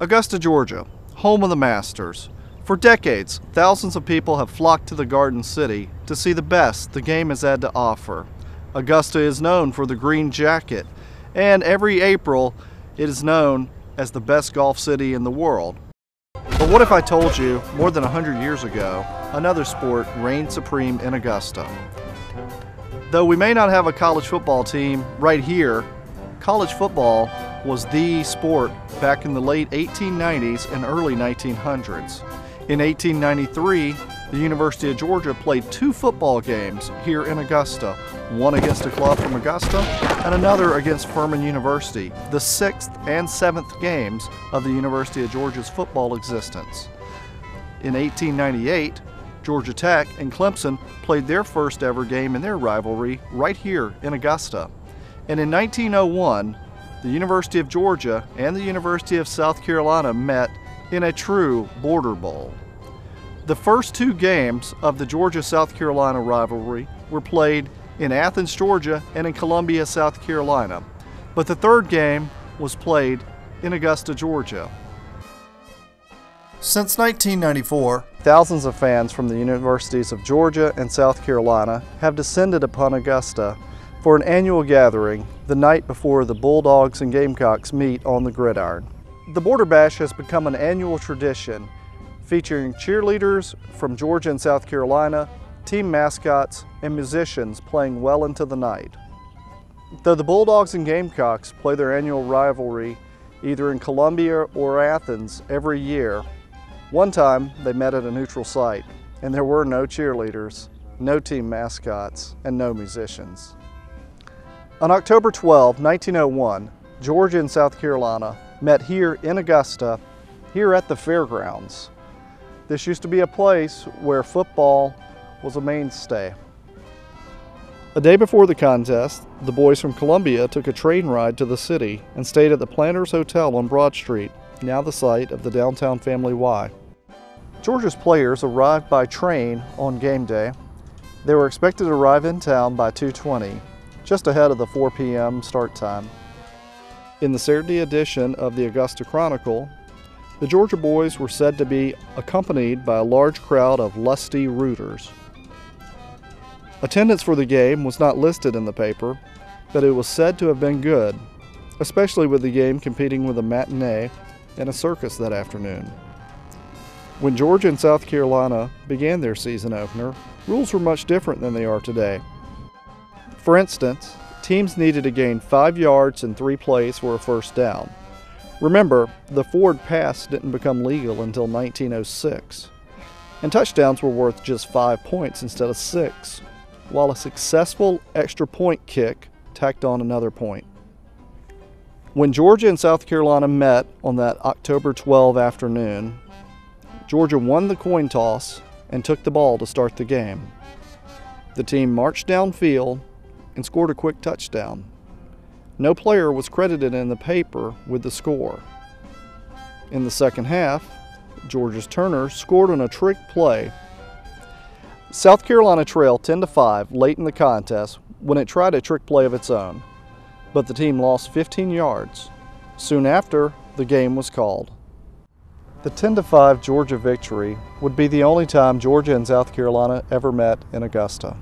Augusta, Georgia, home of the Masters. For decades, thousands of people have flocked to the Garden City to see the best the game has had to offer. Augusta is known for the green jacket, and every April it is known as the best golf city in the world. But what if I told you, more than 100 years ago, another sport reigned supreme in Augusta? Though we may not have a college football team right here, college football was the sport back in the late 1890s and early 1900s. In 1893, the University of Georgia played two football games here in Augusta, one against a club from Augusta and another against Furman University, the sixth and seventh games of the University of Georgia's football existence. In 1898, Georgia Tech and Clemson played their first ever game in their rivalry right here in Augusta. And in 1901, the University of Georgia and the University of South Carolina met in a true border bowl. The first two games of the Georgia South Carolina rivalry were played in Athens, Georgia and in Columbia, South Carolina, but the third game was played in Augusta, Georgia. Since 1994, thousands of fans from the universities of Georgia and South Carolina have descended upon Augusta for an annual gathering the night before the Bulldogs and Gamecocks meet on the gridiron. The Border Bash has become an annual tradition featuring cheerleaders from Georgia and South Carolina, team mascots, and musicians playing well into the night. Though the Bulldogs and Gamecocks play their annual rivalry either in Columbia or Athens every year, one time they met at a neutral site and there were no cheerleaders, no team mascots, and no musicians. On October 12, 1901, Georgia and South Carolina met here in Augusta, here at the fairgrounds. This used to be a place where football was a mainstay. A day before the contest, the boys from Columbia took a train ride to the city and stayed at the Planters Hotel on Broad Street, now the site of the downtown Family Y. Georgia's players arrived by train on game day. They were expected to arrive in town by 2.20, just ahead of the 4 p.m. start time. In the Saturday edition of the Augusta Chronicle, the Georgia boys were said to be accompanied by a large crowd of lusty rooters. Attendance for the game was not listed in the paper, but it was said to have been good, especially with the game competing with a matinee and a circus that afternoon. When Georgia and South Carolina began their season opener, rules were much different than they are today. For instance, teams needed to gain five yards in three plays for a first down. Remember, the forward pass didn't become legal until 1906, and touchdowns were worth just five points instead of six, while a successful extra point kick tacked on another point. When Georgia and South Carolina met on that October 12 afternoon, Georgia won the coin toss and took the ball to start the game. The team marched downfield and scored a quick touchdown. No player was credited in the paper with the score. In the second half, Georgia's Turner scored on a trick play. South Carolina trailed 10 to 5 late in the contest when it tried a trick play of its own, but the team lost 15 yards. Soon after, the game was called. The 10 to 5 Georgia victory would be the only time Georgia and South Carolina ever met in Augusta.